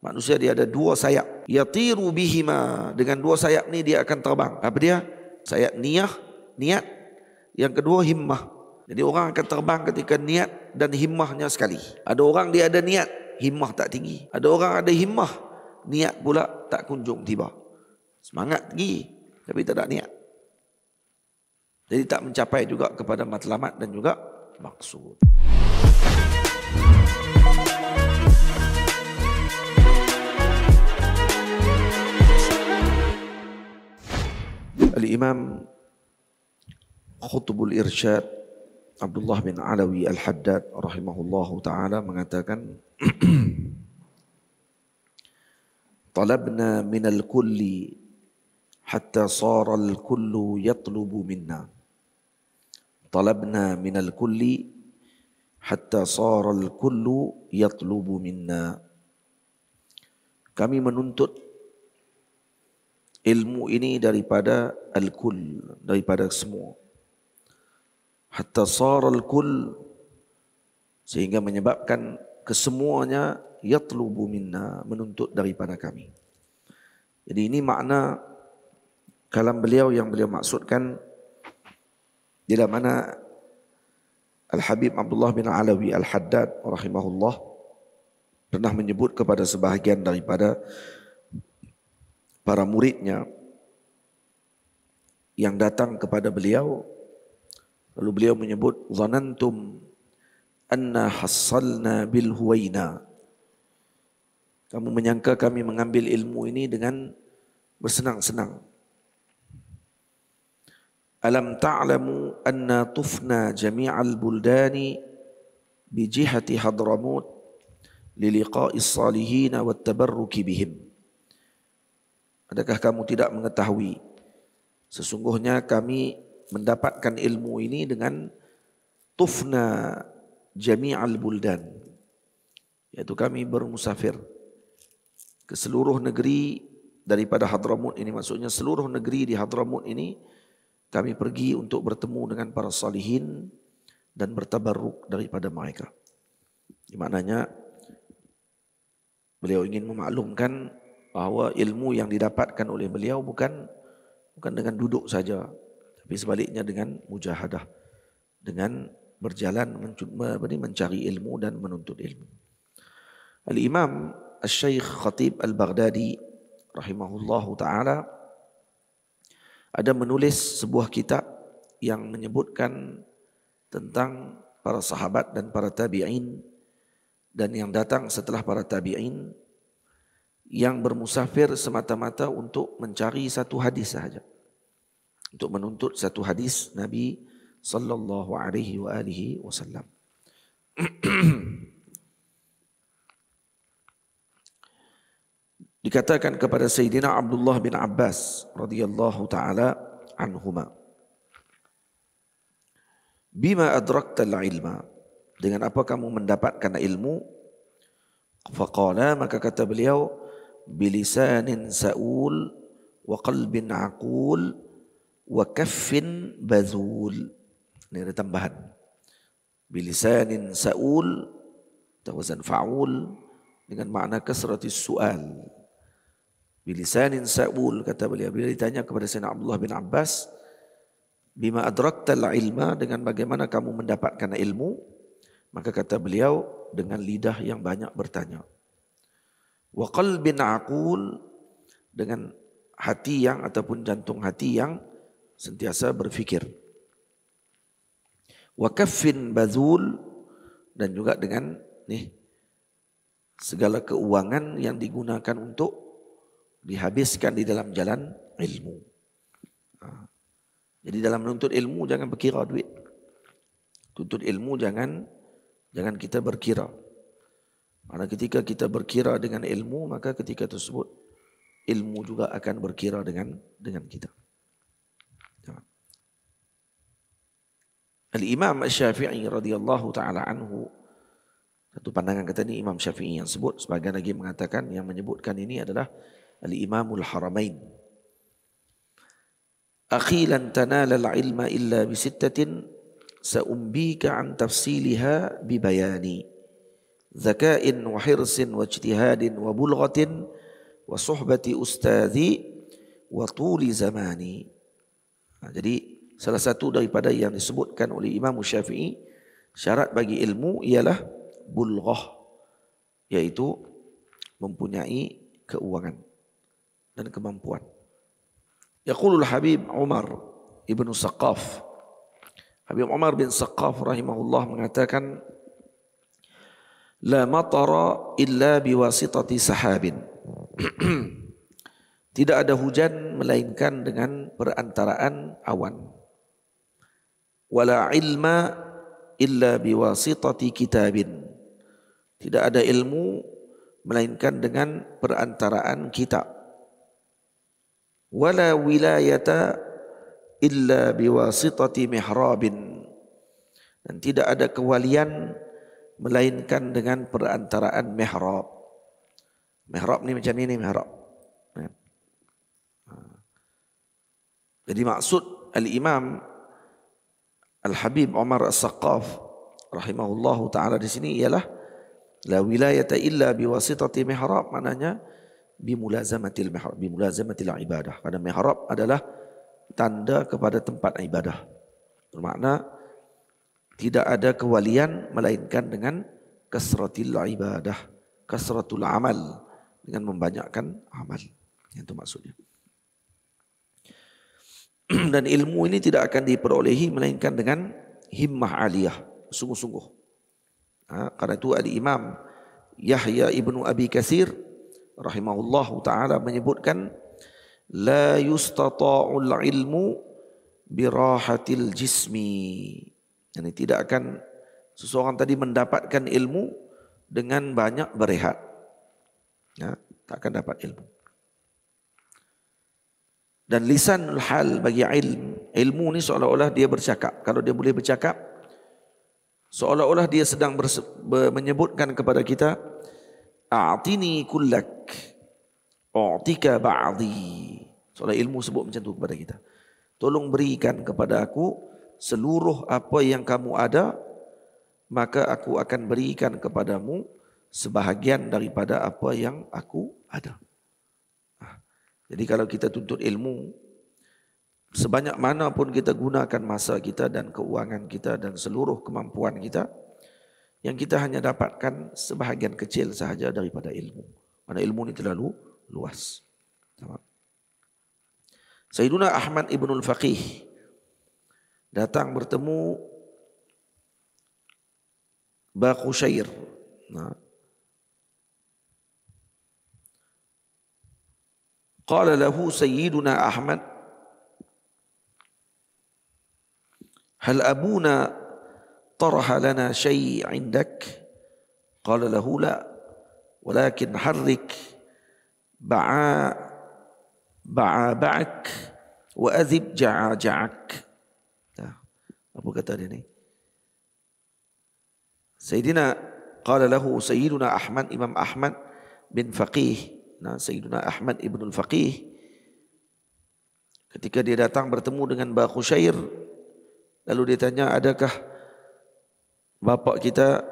Manusia dia ada dua sayap. Yatiru bihima. Dengan dua sayap ni dia akan terbang. Apa dia? Sayap niyah, niat. Yang kedua himmah. Jadi orang akan terbang ketika niat dan himmahnya sekali. Ada orang dia ada niat, himmah tak tinggi. Ada orang ada himmah, niat pula tak kunjung tiba. Semangat tinggi, tapi tak ada niat. Jadi tak mencapai juga kepada matlamat dan juga maksud. الإمام خطب الإرشاد عبد الله بن علوي الحداد رحمه الله تعالى mengatakan طلبنا من الكل حتى صار الكل يطلب منا. طلبنا من الكل حتى صار الكل يطلب منا. Kami menuntut ilmu ini daripada al-kull daripada semua hatta saral kull sehingga menyebabkan kesemuanya yatlubu minna menuntut daripada kami. Jadi ini makna kalam beliau yang beliau maksudkan di dalam mana Al-Habib Abdullah bin Alawi Al-Haddad rahimahullah pernah menyebut kepada sebahagian daripada para muridnya yang datang kepada beliau Lalu beliau menyebut zanantum anna hassalna bil huwaina. Kamu menyangka kami mengambil ilmu ini dengan bersenang-senang. Alam ta'lamu anna tufna jami'al buldani bi jihati Hadramut li liqa'is salihin wa tabarruki bihim. Adakah kamu tidak mengetahui sesungguhnya kami mendapatkan ilmu ini dengan tufna jami'al buldan yaitu kami bermusafir ke seluruh negeri daripada Hadramut ini maksudnya seluruh negeri di Hadramut ini kami pergi untuk bertemu dengan para salihin dan bertabarruk daripada mereka. Di maknanya beliau ingin memaklumkan bahawa ilmu yang didapatkan oleh beliau bukan bukan dengan duduk saja tapi sebaliknya dengan mujahadah dengan berjalan mencari ilmu dan menuntut ilmu. Al-Imam Al-Syeikh Khatib Al-Baghdadi rahimahullahu taala ada menulis sebuah kitab yang menyebutkan tentang para sahabat dan para tabi'in dan yang datang setelah para tabi'in yang bermusafir semata-mata untuk mencari satu hadis sahaja untuk menuntut satu hadis Nabi sallallahu alaihi wa alihi wasallam. Dikatakan kepada Sayyidina Abdullah bin Abbas radhiyallahu taala anhuma. Bima adrakta al-ilma? Dengan apa kamu mendapatkan ilmu? Faqala maka kata beliau wa qalbin aqul wa kaffin bazul. Ini ada tambahan. Bilisanin sa'ul, tawazan fa'ul, dengan makna kasratis su'al. Bilisanin sa'ul, kata beliau. Bila ditanya kepada Sayyidina Abdullah bin Abbas, bima adrakta ilma, dengan bagaimana kamu mendapatkan ilmu, maka kata beliau, dengan lidah yang banyak bertanya. Wa qalbin aqul, dengan hati yang ataupun jantung hati yang sentiasa berfikir. Wa kaffin bazul dan juga dengan nih segala keuangan yang digunakan untuk dihabiskan di dalam jalan ilmu. Ha. Jadi dalam menuntut ilmu jangan berkira duit. Tuntut ilmu jangan jangan kita berkira. Karena ketika kita berkira dengan ilmu maka ketika tersebut ilmu juga akan berkira dengan dengan kita. Al-Imam Syafi'i radhiyallahu taala anhu satu pandangan kata ini Imam Syafi'i yang sebut sebagian lagi mengatakan yang menyebutkan ini adalah Al-Imamul Haramain. Akhi lan tanala al-ilma illa bi sittatin sa'umbika an tafsilha bi bayani. Zaka'in wa hirsin wa ijtihadin wa bulghatin wa suhbati ustadhi wa tuli zamani. Ha, jadi salah satu daripada yang disebutkan oleh Imam Syafi'i syarat bagi ilmu ialah bulghah iaitu mempunyai keuangan dan kemampuan. Yaqulul Habib Umar ibn Saqaf Habib Umar bin Saqaf rahimahullah mengatakan La matara illa biwasitati sahabin. Tidak ada hujan melainkan dengan perantaraan awan. Wala ilma illa biwasitati kitabin. Tidak ada ilmu melainkan dengan perantaraan kitab. Wala wilayata illa biwasitati mihrabin. Dan tidak ada kewalian melainkan dengan perantaraan mihrab mihrab ni macam ni ni mihrab ya. ha. jadi maksud al-imam al-habib Umar as-Saqqaf rahimahullahu taala di sini ialah la wilayata illa biwasitati mihrab maknanya bimulazamatil mihrab bimulazamatil ibadah pada mihrab adalah tanda kepada tempat ibadah. Bermakna tidak ada kewalian melainkan dengan kasratil ibadah, kasratul amal dengan membanyakkan amal. Itu maksudnya. Dan ilmu ini tidak akan diperolehi melainkan dengan himmah aliyah, sungguh-sungguh. Ha, karena itu ada Imam Yahya ibnu Abi Kathir rahimahullah taala menyebutkan la yustata'ul ilmu birahatil jismi. Ini tidak akan seseorang tadi mendapatkan ilmu dengan banyak berehat. Ya, tak akan dapat ilmu. Dan lisan hal bagi ilmu, ilmu ni seolah-olah dia bercakap. Kalau dia boleh bercakap, seolah-olah dia sedang menyebutkan kepada kita, A'tini kullak, a'tika ba'di. Soalnya ilmu sebut macam tu kepada kita. Tolong berikan kepada aku seluruh apa yang kamu ada, maka aku akan berikan kepadamu sebahagian daripada apa yang aku ada. Ah, jadi kalau kita tuntut ilmu, sebanyak mana pun kita gunakan masa kita dan keuangan kita dan seluruh kemampuan kita, yang kita hanya dapatkan sebahagian kecil sahaja daripada ilmu. Mana ilmu ini terlalu luas. Sayyiduna Ahmad Ibn Al-Faqih datang bertemu Baqu Syair. Nah. Qala lahu Sayyiduna Ahmad Hal abuna طرح لنا شيء عندك قال له لا ولكن حرك ba'aba'ak wa azib ja'aja'ak. Apa kata dia ni? Sayyidina qala lahu Sayyiduna Ahmad Imam Ahmad bin Faqih. Nah, Sayyiduna Ahmad ibn al-Faqih ketika dia datang bertemu dengan Ba Khushair lalu dia tanya adakah bapa kita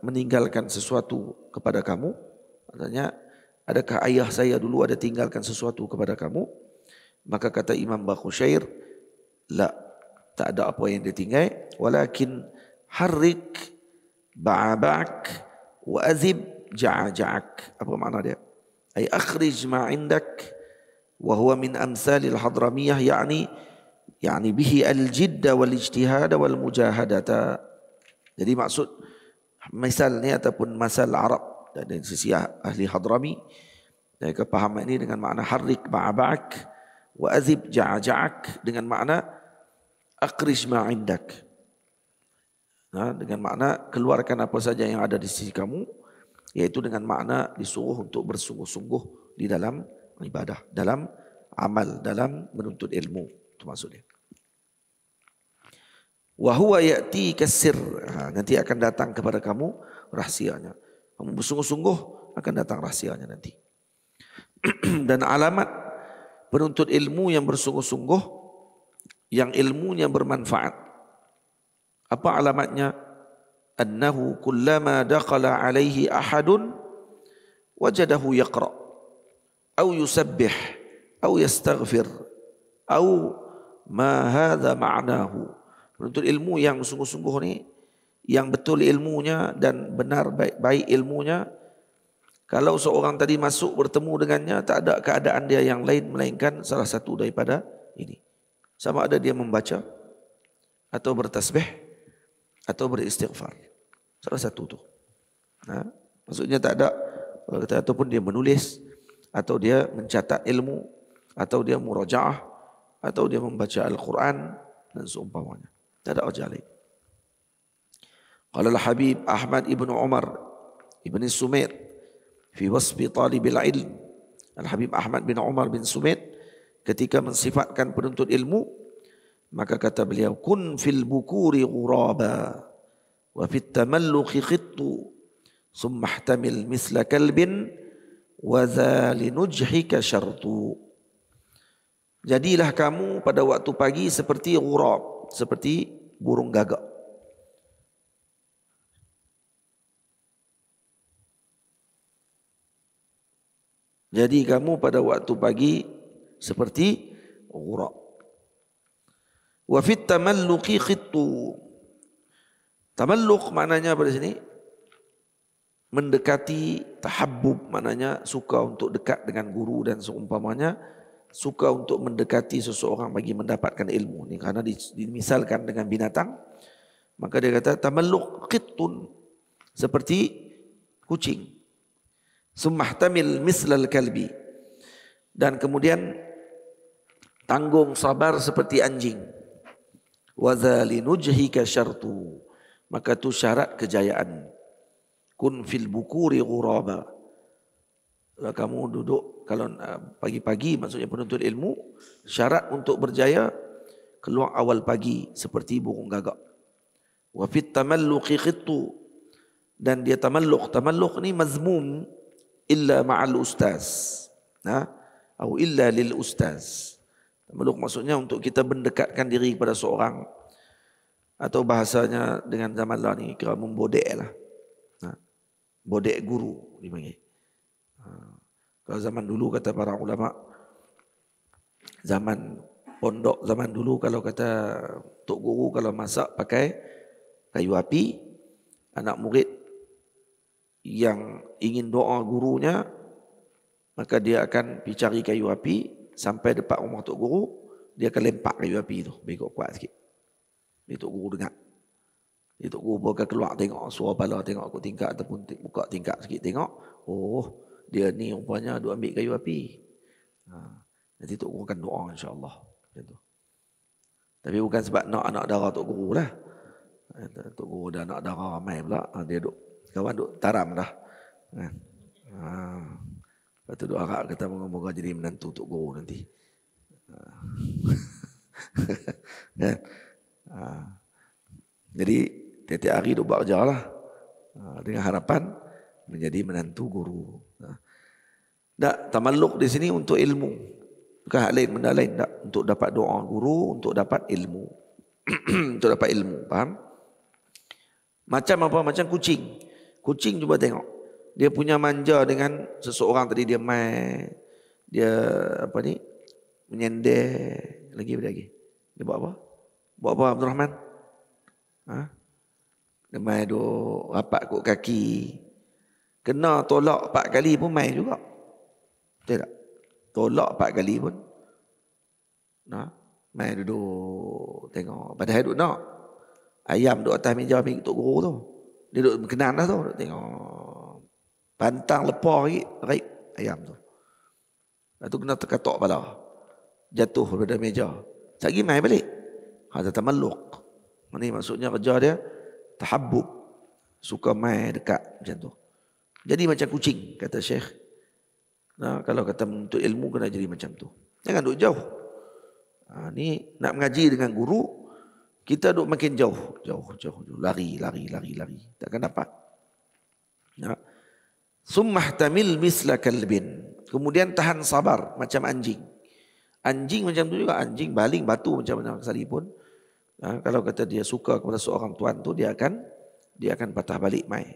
meninggalkan sesuatu kepada kamu? Katanya adakah ayah saya dulu ada tinggalkan sesuatu kepada kamu? Maka kata Imam Bakhusyair, la, tak ada apa yang dia tinggal. Walakin harrik ba'abak wa azib ja'aja'ak. Apa makna dia? Ay akhrij ma'indak wa huwa min amsalil hadramiyah yani yani bihi al-jidda wal ijtihada wal mujahadata. Jadi maksud misal ni ataupun masal Arab dari sisi ahli Hadrami dari kepahaman ini dengan makna harik ba'abak wa azib ja'aja'ak dengan makna akrish ma'indak nah, dengan makna keluarkan apa saja yang ada di sisi kamu yaitu dengan makna disuruh untuk bersungguh-sungguh di dalam ibadah dalam amal dalam menuntut ilmu. Itu maksudnya wa huwa ya'ti kasir ha, nanti akan datang kepada kamu rahsianya. Kamu bersungguh-sungguh akan datang rahsianya nanti. Dan alamat penuntut ilmu yang bersungguh-sungguh, yang ilmunya bermanfaat. Apa alamatnya? annahu kullama dakhala alaihi ahadun wajadahu yaqra atau yusabbih atau yastaghfir atau ma hadha ma'nahu penuntut ilmu yang sungguh-sungguh ni yang betul ilmunya dan benar baik, baik ilmunya kalau seorang tadi masuk bertemu dengannya tak ada keadaan dia yang lain melainkan salah satu daripada ini sama ada dia membaca atau bertasbih atau beristighfar. Salah satu tu. Ha? maksudnya tak ada kata ataupun dia menulis atau dia mencatat ilmu atau dia murajaah atau dia membaca al-Quran dan seumpamanya. Tak ada wajah lain. Qala al-Habib Ahmad ibn Umar ibn Sumair fi wasfi talib al-ilm. Al-Habib Ahmad bin Umar bin Sumair ketika mensifatkan penuntut ilmu maka kata beliau kun fil bukuri ghuraba wa fit tamalluqi khittu summa ihtamil misla kalbin wa zalinujhika syartu. Jadilah kamu pada waktu pagi seperti ghurab seperti burung gagak. Jadi kamu pada waktu pagi seperti ghurab. Wa fit tamalluqi khittu. Tamalluq maknanya pada sini? Mendekati tahabbub maknanya suka untuk dekat dengan guru dan seumpamanya suka untuk mendekati seseorang bagi mendapatkan ilmu ni. Karena dimisalkan dengan binatang maka dia kata tamalluk qittun seperti kucing. Summahtamil mislal kalbi. Dan kemudian tanggung sabar seperti anjing. Wa zalinujhika syartu. Maka tu syarat kejayaan. Kun fil bukuri ghuraba. Kamu duduk kalau uh, pagi-pagi maksudnya penuntut ilmu syarat untuk berjaya keluar awal pagi seperti burung gagak. Wa fit tamalluqi khittu. Dan dia tamalluq. Tamalluq ni mazmum illa ma'al ustaz. Ha atau illa lil ustaz tamalluq maksudnya untuk kita mendekatkan diri kepada seorang atau bahasanya dengan zaman lah ni kira membodek lah bodek guru dipanggil. Ha. Kalau zaman dulu kata para ulama zaman pondok zaman dulu kalau kata tok guru kalau masak pakai kayu api anak murid yang ingin doa gurunya maka dia akan pergi cari kayu api sampai depan rumah tok guru dia akan lempak kayu api tu bagi kuat sikit. Dia tok guru dengar. Dia tak guru akan keluar tengok suara bala tengok aku tingkat ataupun buka tingkat sikit tengok. Oh, dia ni rupanya duk ambil kayu api. Ha. Nanti Tok Guru akan doa insyaAllah. Macam Tapi bukan sebab nak anak darah Tok Guru lah. Tok Guru dah anak darah ramai pula. Ha, dia duk, kawan duk taram dah. Ha. Ha. Tu duk harap kata moga-moga jadi menantu Tok Guru nanti. Ha. Kan? ha. Jadi tiap-tiap hari duk buat kerja lah. Ha, dengan harapan menjadi menantu guru. Tak, tamaluk di sini untuk ilmu. Bukan hal lain, benda lain. Tak, untuk dapat doa guru, untuk dapat ilmu. untuk dapat ilmu, faham? Macam apa? Macam kucing. Kucing cuba tengok. Dia punya manja dengan seseorang tadi dia main. Dia apa ni? Menyender. Lagi lagi. Dia buat apa? Buat apa Abdul Rahman? Ha? Demai duk rapat kot kaki. Kena tolak empat kali pun main juga. Betul tak? Tolak empat kali pun. Nah, main duduk tengok. Padahal duduk nak. Ayam duduk atas meja ambil tok guru tu. Dia duduk berkenan lah tu. Tengok. Pantang lepah lagi. Raib ayam tu. Lepas tu kena terkatok pala. Jatuh daripada meja. Sagi main balik. Ada tamaluk. Ini maksudnya kerja dia tahabbub suka main dekat macam tu jadi macam kucing kata syekh nah kalau kata untuk ilmu kena jadi macam tu jangan duduk jauh ha, ni nak mengaji dengan guru kita duduk makin jauh jauh jauh, jauh. lari lari lari lari takkan dapat ya summah tamil misla kalbin kemudian tahan sabar macam anjing anjing macam tu juga anjing baling batu macam mana sekali pun Ha, kalau kata dia suka kepada seorang tuan tu dia akan dia akan patah balik mai.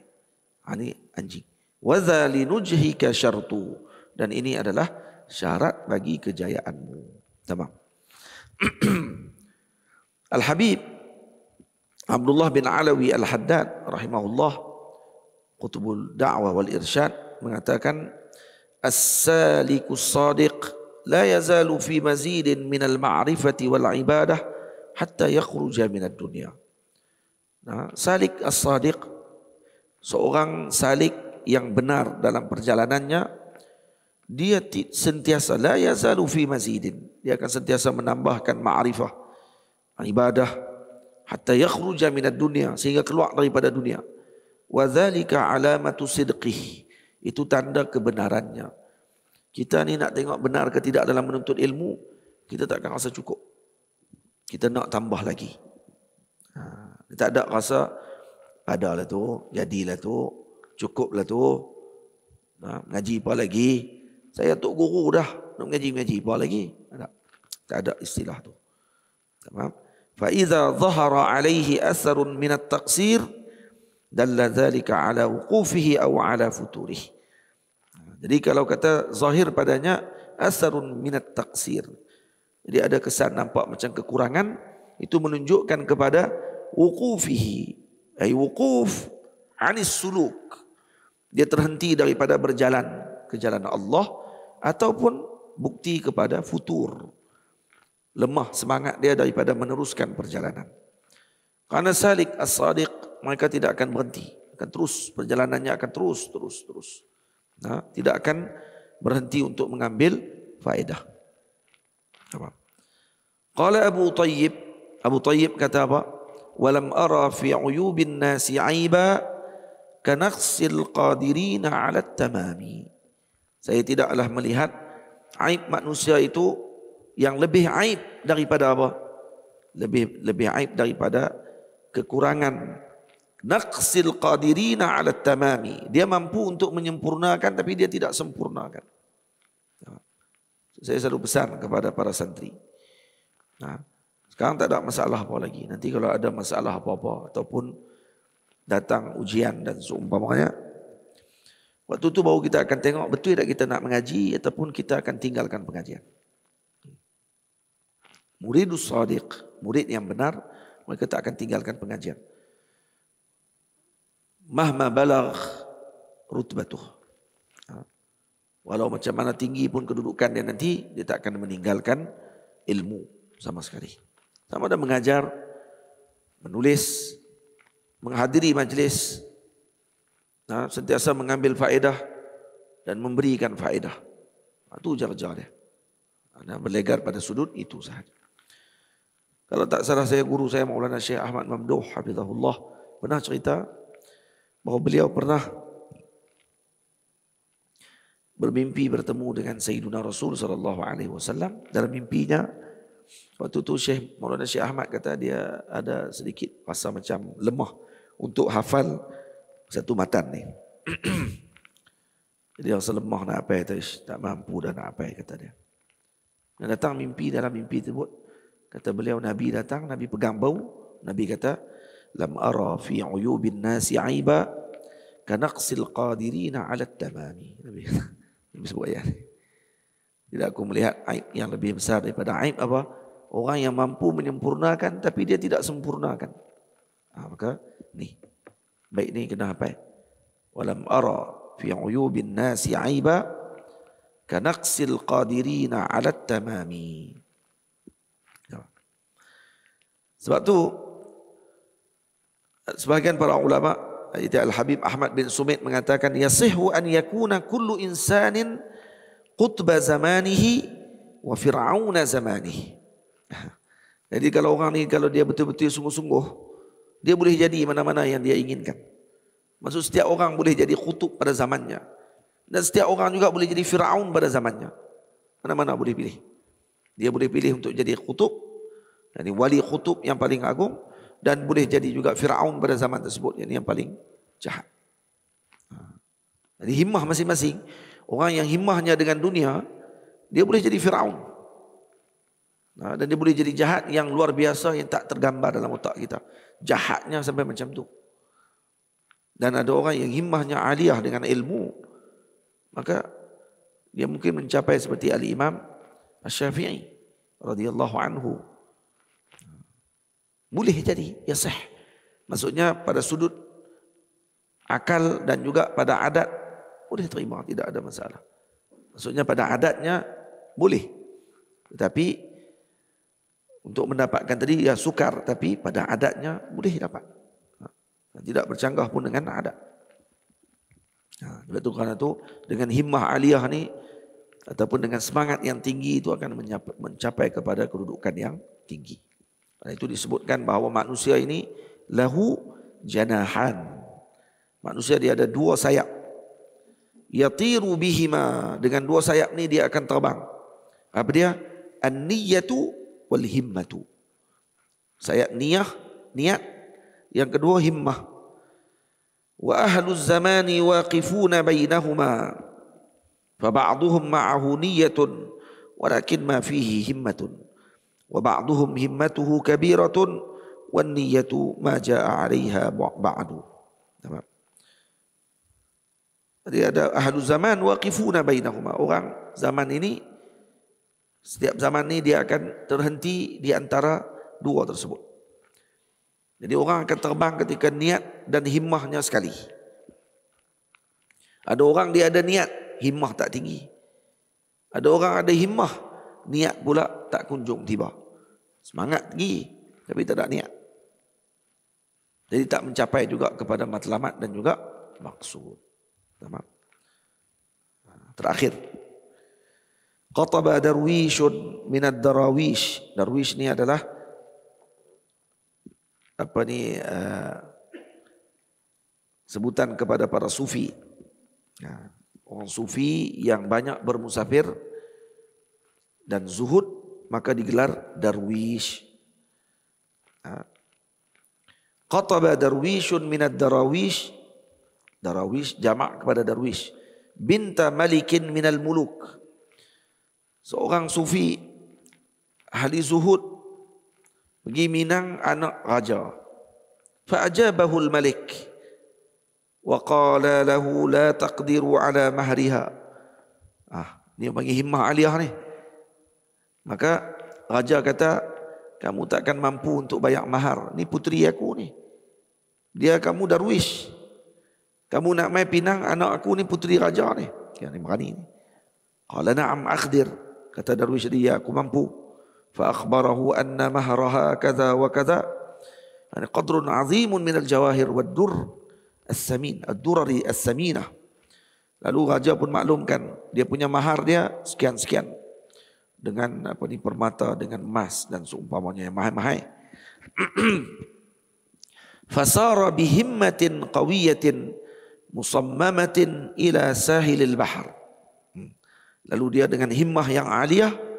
Ha, ini anjing. Wadha linujhika syartu. Dan ini adalah syarat bagi kejayaanmu. Tamam. Al-Habib Abdullah bin Alawi Al-Haddad rahimahullah Qutbul Da'wah wal Irsyad mengatakan As-saliku sadiq la yazalu fi mazidin min al-ma'rifati wal ibadah hatta yakhruja min ad-dunya. Nah, salik as-sadiq seorang salik yang benar dalam perjalanannya dia sentiasa la yazalu fi mazidin dia akan sentiasa menambahkan ma'rifah ibadah hatta yakhruja min ad-dunya sehingga keluar daripada dunia wa dzalika alamatu sidqih itu tanda kebenarannya. Kita ni nak tengok benar ke tidak dalam menuntut ilmu, kita tak akan rasa cukup. Kita nak tambah lagi. Ha, tak ada rasa adalah tu, jadilah tu, cukuplah tu. Ha, ngaji apa lagi? Saya tok guru dah, nak ngaji-ngaji apa lagi? Tak, tak ada istilah tu. Faham? Fa idza dhahara alaihi asarun min at-taqsir dalla dhalika ala wuqufihi aw ala futurihi jadi kalau kata zahir padanya asarun minat taksir jadi ada kesan nampak macam kekurangan itu menunjukkan kepada wuqufihi. Ay wuquf anis suluk. Dia terhenti daripada berjalan ke jalan Allah ataupun bukti kepada futur. Lemah semangat dia daripada meneruskan perjalanan. Karena salik as-sadiq mereka tidak akan berhenti. Akan terus, perjalanannya akan terus, terus, terus. Nah, tidak akan berhenti untuk mengambil faedah. Apa? Qala Abu Tayyib, Abu Tayyib kata apa? Walam ara fi uyubin nasi aiba kanaqsil qadirina ala tamami. Saya tidaklah melihat aib manusia itu yang lebih aib daripada apa? Lebih lebih aib daripada kekurangan naqsil qadirina ala tamami. Dia mampu untuk menyempurnakan tapi dia tidak sempurnakan. Ya. saya selalu pesan kepada para santri. Nah, sekarang tak ada masalah apa lagi. Nanti kalau ada masalah apa-apa ataupun datang ujian dan seumpamanya waktu itu baru kita akan tengok betul tak kita nak mengaji ataupun kita akan tinggalkan pengajian. Muridus sadiq murid yang benar mereka tak akan tinggalkan pengajian mahma balagh rutbatuh. Ha. Walau macam mana tinggi pun kedudukan dia nanti, dia tak akan meninggalkan ilmu sama sekali. Sama ada mengajar, menulis, menghadiri majlis, ha, sentiasa mengambil faedah dan memberikan faedah. Itu ha, jar-jar dia. Ada berlegar pada sudut itu sahaja. Kalau tak salah saya guru saya Maulana Syekh Ahmad Mamduh Hafizahullah pernah cerita bahawa beliau pernah bermimpi bertemu dengan Sayyiduna Rasul sallallahu alaihi wasallam dalam mimpinya waktu tu Syekh Maulana Syekh Ahmad kata dia ada sedikit rasa macam lemah untuk hafal satu matan ni. Jadi rasa lemah nak apa tu tak mampu dah nak apa kata dia. Dan datang mimpi dalam mimpi tersebut kata beliau Nabi datang Nabi pegang bau Nabi kata lam ara fi kanaqsil qadirina ala tamami nabi nabi sebut ayat tidak aku melihat aib yang lebih besar daripada aib apa? Orang yang mampu menyempurnakan tapi dia tidak sempurnakan. Ha, maka ni. Baik ni kena apa walam ara fi uyubin nasi aiba kanaqsil qadirina ala tamami. Sebab tu sebagian para ulama itu Al Habib Ahmad bin Sumit mengatakan yasihu an yakuna kullu insanin qutba zamanihi wa fir'auna zamanihi. Jadi kalau orang ni kalau dia betul-betul sungguh-sungguh dia boleh jadi mana-mana yang dia inginkan. Maksud setiap orang boleh jadi kutub pada zamannya. Dan setiap orang juga boleh jadi Fir'aun pada zamannya. Mana-mana boleh pilih. Dia boleh pilih untuk jadi kutub. Jadi wali kutub yang paling agung dan boleh jadi juga Firaun pada zaman tersebut yang yang paling jahat. Ha. Jadi himmah masing-masing orang yang himmahnya dengan dunia dia boleh jadi Firaun. Ha, dan dia boleh jadi jahat yang luar biasa yang tak tergambar dalam otak kita. Jahatnya sampai macam tu. dan ada orang yang himmahnya aliyah dengan ilmu maka dia mungkin mencapai seperti al-Imam Asy-Syafi'i radhiyallahu anhu boleh jadi ya sah. Maksudnya pada sudut akal dan juga pada adat boleh terima tidak ada masalah. Maksudnya pada adatnya boleh. Tetapi untuk mendapatkan tadi ya sukar tapi pada adatnya boleh dapat. Tidak bercanggah pun dengan adat. Ha, sebab itu kerana itu dengan himmah aliyah ni ataupun dengan semangat yang tinggi itu akan mencapai kepada kedudukan yang tinggi. Dan itu disebutkan bahawa manusia ini lahu janahan. Manusia dia ada dua sayap. Yatiru bihima dengan dua sayap ni dia akan terbang. Apa dia? An-niyatu wal himmatu. Sayap niyah, niat yang kedua himmah. Wa ahlu zamani waqifuna bainahuma. Faba'duhum ma'ahu niyatun walakin ma fihi himmatun. Ba'duhum himmatuhu kabiratun wan niyatu ma ja'a 'alaiha ba'du. Jadi ada ahlu zaman waqifuna bainahuma. Orang zaman ini setiap zaman ini dia akan terhenti di antara dua tersebut. Jadi orang akan terbang ketika niat dan himmahnya sekali. Ada orang dia ada niat, himmah tak tinggi. Ada orang ada himmah, niat pula tak kunjung tiba. Semangat tinggi, tapi tak ada niat. Jadi tak mencapai juga kepada matlamat dan juga maksud. Tamam. Terakhir. Qataba darwishun minad darawish. Darwish ni adalah apa ni uh, sebutan kepada para sufi. Ya, orang sufi yang banyak bermusafir dan zuhud maka digelar darwish. Ya. Qataba darwishun minad darawish. Darawish jamak kepada darwish. Binta malikin minal muluk. Seorang sufi ahli zuhud pergi minang anak raja. Fa'ajabahu al-malik wa qala lahu la taqdiru ala mahriha. Ah ni bagi himmah aliyah ni Maka raja kata, kamu takkan mampu untuk bayar mahar. Ini puteri aku ni. Dia kamu darwish. Kamu nak main pinang anak aku ni puteri raja ni. Ya ni berani ni. Qala na'am akhdir. Kata darwish dia, ya, aku mampu. Fa akhbarahu anna maharaha kaza wa kaza. Ini qadrun azimun minal jawahir wa dur as-samin. Ad-durari as-saminah. Lalu raja pun maklumkan dia punya mahar dia sekian-sekian dengan apa ni permata dengan emas dan seumpamanya yang mahal-mahal. Fasara bihimmatin qawiyatin musammamatin ila sahilil bahr. Hmm. Lalu dia dengan himmah yang aliyah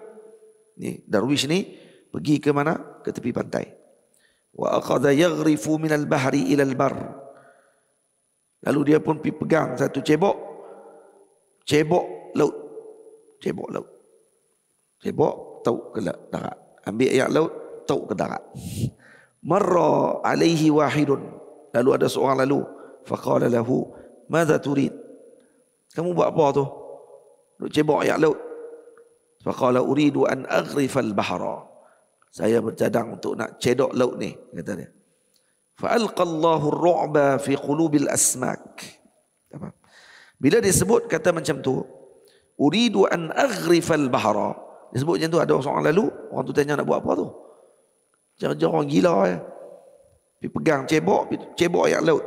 ni darwish ni pergi ke mana ke tepi pantai wa aqadha yaghrifu min al-bahri ila al-bar lalu dia pun pergi pegang satu cebok cebok laut cebok laut cebok tau ke darat ambil air laut tau ke darat marra alaihi wahidun lalu ada seorang lalu faqala lahu madza turid kamu buat apa tu Duk cebok air laut Faqala uridu an aghrifal bahra. Saya bercadang untuk nak cedok laut ni, kata dia. Fa alqallahu ar-ru'ba fi qulubil asmak. Bila disebut kata macam tu, uridu an aghrifal bahra. Disebut macam tu ada orang lalu, orang tu tanya nak buat apa tu? Jangan-jangan orang gila ya. Pergi pegang cebok, cebok ayat laut.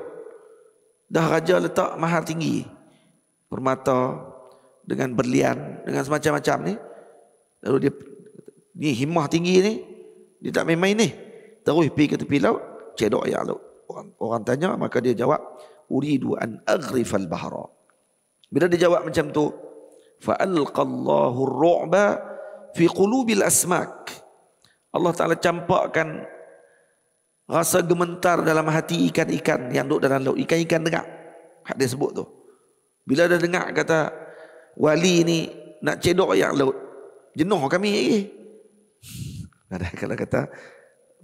Dah raja letak mahar tinggi. Permata dengan berlian, dengan semacam-macam ni. Lalu dia ni himmah tinggi ni dia tak main-main ni. Terus pergi ke tepi laut, cedok ayat laut. Orang, orang tanya maka dia jawab uridu an aghrifal bahra. Bila dia jawab macam tu, fa alqallahu ar-ru'ba fi qulubil asmak. Allah Taala campakkan rasa gementar dalam hati ikan-ikan yang duduk dalam laut. Ikan-ikan dengar. Hak dia sebut tu. Bila dia dengar kata wali ni nak cedok ayat laut, jenuh kami lagi. Ada kalau kata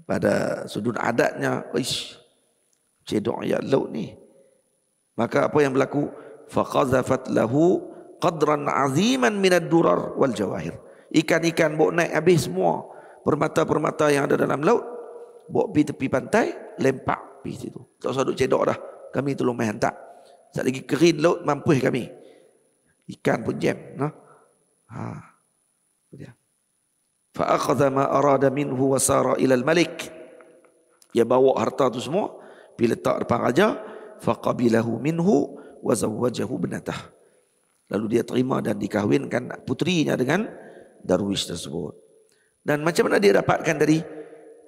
pada sudut adatnya, ish, cedok ayat laut ni. Maka apa yang berlaku? Faqazafat lahu qadran aziman minad durar wal jawahir. Ikan-ikan bawa naik habis semua. Permata-permata yang ada dalam laut. Bawa pergi tepi pantai, lempak pergi situ. Tak usah duduk cedok dah. Kami tolong main hantar. Saat lagi kerin laut, mampu kami. Ikan pun jam. No? Ha. Dia. Fa'akhadha ma arada minhu wa sara ilal malik. Dia bawa harta tu semua. Pergi letak depan raja. Faqabilahu minhu wa zawwajahu benatah. Lalu dia terima dan dikahwinkan putrinya dengan darwish tersebut. Dan macam mana dia dapatkan dari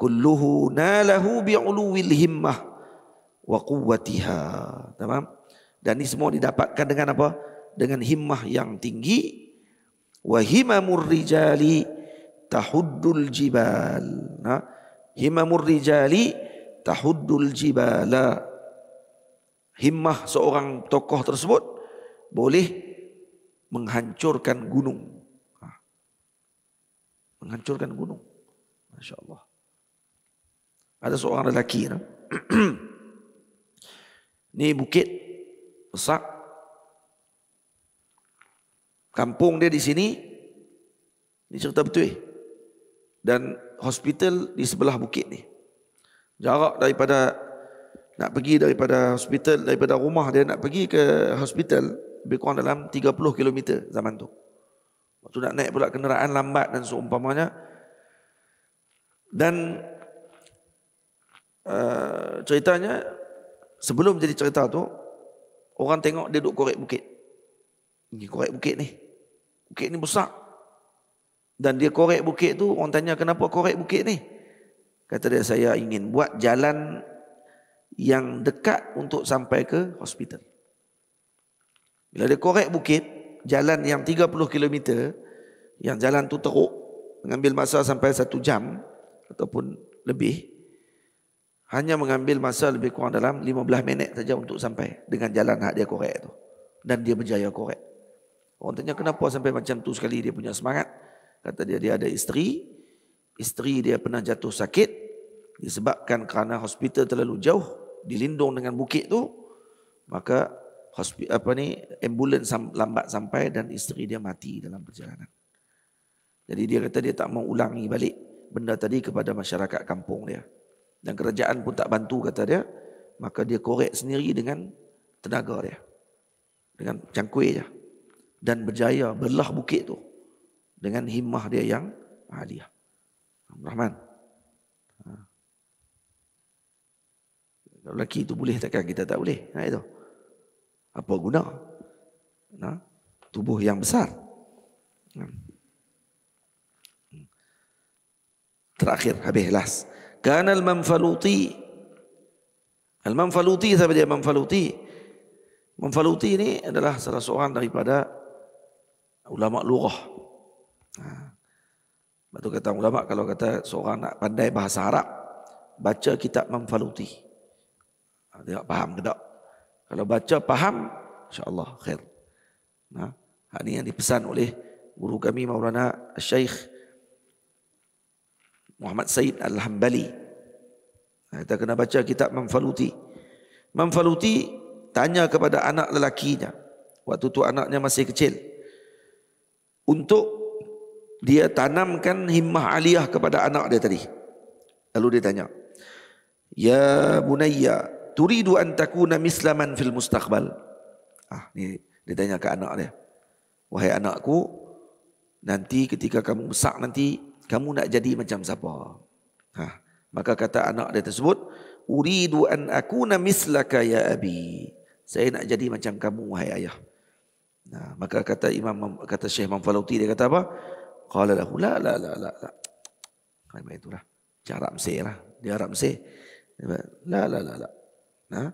kulluhu nalahu bi'uluwil himmah wa quwwatiha. Tamam? Dan ini semua didapatkan dengan apa? Dengan himmah yang tinggi wa himamur rijali tahuddul jibal. Ha? Himamur rijali tahuddul jibala. Himmah seorang tokoh tersebut boleh menghancurkan gunung menghancurkan gunung. Masya Allah. Ada seorang lelaki. Ini bukit besar. Kampung dia di sini. Ini cerita betul. Dan hospital di sebelah bukit ni. Jarak daripada nak pergi daripada hospital, daripada rumah dia nak pergi ke hospital lebih kurang dalam 30 km zaman tu. Waktu nak naik pula kenderaan lambat dan seumpamanya. Dan uh, ceritanya sebelum jadi cerita tu orang tengok dia duduk korek bukit. Ini korek bukit ni. Bukit ni besar. Dan dia korek bukit tu orang tanya kenapa korek bukit ni? Kata dia saya ingin buat jalan yang dekat untuk sampai ke hospital. Bila dia korek bukit, jalan yang 30 km yang jalan tu teruk mengambil masa sampai satu jam ataupun lebih hanya mengambil masa lebih kurang dalam 15 minit saja untuk sampai dengan jalan hak dia korek tu. Dan dia berjaya korek. Orang tanya kenapa sampai macam tu sekali dia punya semangat? Kata dia dia ada isteri. Isteri dia pernah jatuh sakit disebabkan kerana hospital terlalu jauh dilindung dengan bukit tu maka hospital apa ni ambulans lambat sampai dan isteri dia mati dalam perjalanan. Jadi dia kata dia tak mau ulangi balik benda tadi kepada masyarakat kampung dia. Dan kerajaan pun tak bantu kata dia, maka dia korek sendiri dengan tenaga dia. Dengan cangkui dia. Dan berjaya belah bukit tu dengan himmah dia yang aliyah. Rahman. Ha. Lelaki itu boleh takkan kita tak boleh. Nah itu. Apa guna? Nah, tubuh yang besar. Terakhir, habis las. Kana al-manfaluti. Al-manfaluti, siapa dia manfaluti? Manfaluti ini adalah salah seorang daripada ulama lughah. Ha. Batu kata ulama kalau kata seorang nak pandai bahasa Arab, baca kitab manfaluti. Ha, dia tak faham ke tak? Kalau baca faham, insya-Allah khair. Nah, ini yang dipesan oleh guru kami Maulana Syekh Muhammad Said Al-Hambali. Ha, kita kena baca kitab Manfaluti. Manfaluti tanya kepada anak lelakinya. Waktu tu anaknya masih kecil. Untuk dia tanamkan himmah aliyah kepada anak dia tadi. Lalu dia tanya. Ya bunayya, turidu an takuna mislaman fil mustaqbal. Ah, ni dia tanya ke anak dia. Wahai anakku, nanti ketika kamu besar nanti kamu nak jadi macam siapa? Ha, maka kata anak dia tersebut, uridu an akuna mislaka ya abi. Saya nak jadi macam kamu wahai ayah. Nah, maka kata Imam kata Syekh Mamfaluti dia kata apa? Qala lahu la la la la. Kayak itulah. Cara Mesir lah. Dia Arab Mesir. La la la la. Ha?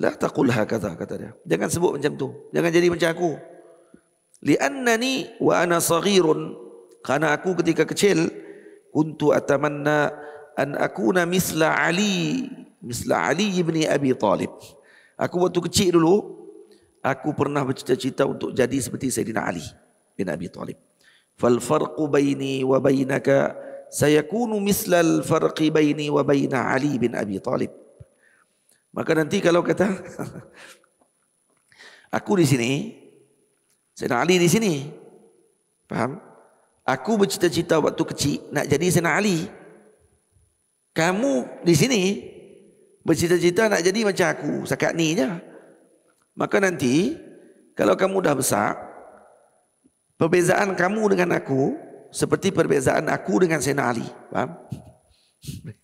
La taqul hakadha kata dia. Jangan sebut macam tu. Jangan jadi macam aku. Li'annani wa ana saghirun. Karena aku ketika kecil kuntu atamanna an akuna misla Ali, misla Ali ibn Abi Talib. Aku waktu kecil dulu aku pernah bercita-cita untuk jadi seperti Sayyidina Ali bin Abi Talib. Fal farqu baini wa bainaka sayakunu misla al farqi baini wa baina Ali bin Abi Talib. Maka nanti kalau kata Aku di sini, Sayyidina Ali di sini. Faham? Aku bercita-cita waktu kecil nak jadi Sayyidina Ali. Kamu di sini bercita-cita nak jadi macam aku, sekat ni je. Maka nanti kalau kamu dah besar, perbezaan kamu dengan aku seperti perbezaan aku dengan Sayyidina Ali. Faham?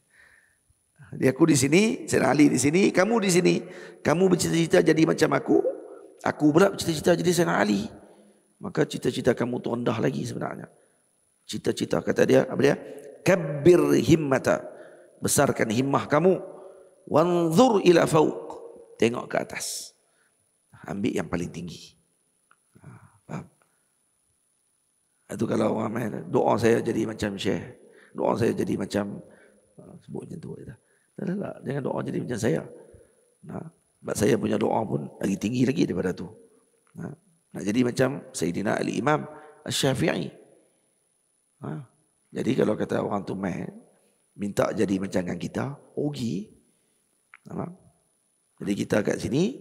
Jadi aku di sini, Sayyidina Ali di sini, kamu di sini. Kamu bercita-cita jadi macam aku, aku pula bercita-cita jadi Sayyidina Ali. Maka cita-cita kamu tu rendah lagi sebenarnya. Cita-cita kata dia, apa dia? Kabbir himmata. Besarkan himmah kamu. Wanzur ila fauq. Tengok ke atas. Ambil yang paling tinggi. Ha, faham? Itu kalau orang main, doa saya jadi macam Syekh. Doa saya jadi macam ha, sebut macam tu. Tak, tak, tak, jangan doa jadi macam saya. Nah, sebab saya punya doa pun lagi tinggi lagi daripada tu. Nah, nak jadi macam Sayyidina Ali Imam Al-Syafi'i. Ha, jadi kalau kata orang tu main, minta jadi macam dengan kita, rugi. Ha, jadi kita kat sini,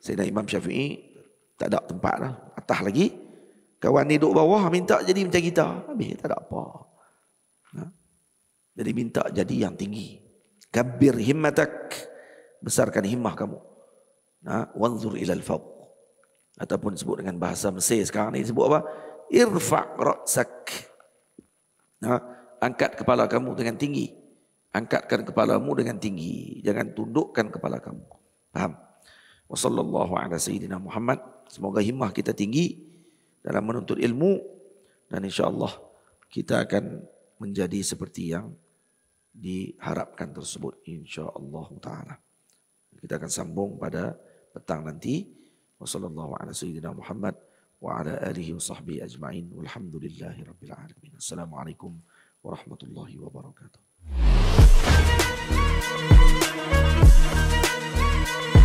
Sayyidina Imam Syafi'i, tak ada tempat lah. Atas lagi, kawan ni duduk bawah, minta jadi macam kita. Habis, tak ada apa. Ha, jadi minta jadi yang tinggi. Kabir himmatak. Besarkan himmah kamu. Ha? Wanzur ilal fawq. Ataupun sebut dengan bahasa Mesir sekarang ni. Sebut apa? Irfa' ra'sak. Ha? Angkat kepala kamu dengan tinggi. Angkatkan kepalamu dengan tinggi. Jangan tundukkan kepala kamu. Faham? Wassallallahu ala sayyidina Muhammad. Semoga himmah kita tinggi dalam menuntut ilmu. Dan insyaAllah kita akan menjadi seperti yang diharapkan tersebut insya Allah taala. Kita akan sambung pada petang nanti. Wassalamualaikum ala sayyidina muhammad wa ala alihi ajmain. Walhamdulillahirabbil alamin. Assalamualaikum warahmatullahi wabarakatuh. thank you